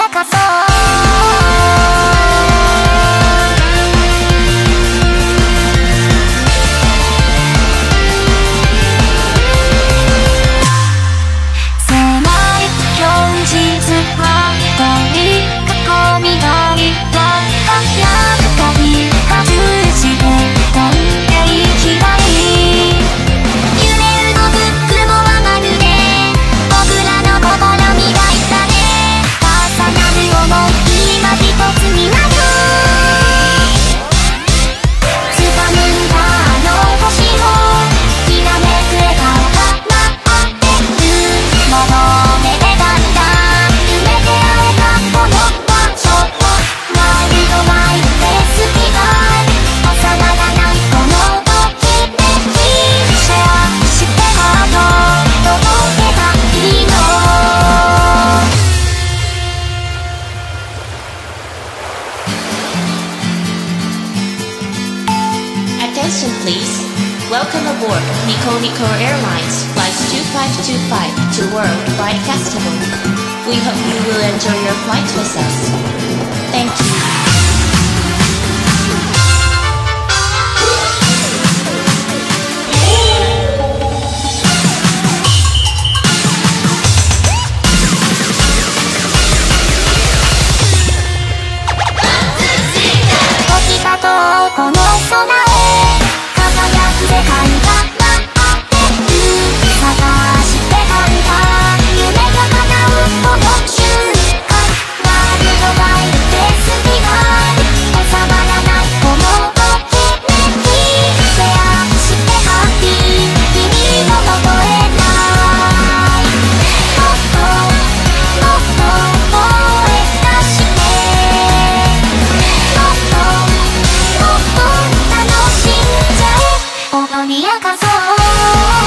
yeah, cause so. Welcome aboard Nico Nico Airlines Flight 2525 to Worldwide Festival. We hope you will enjoy your flight with us. 半らかそう。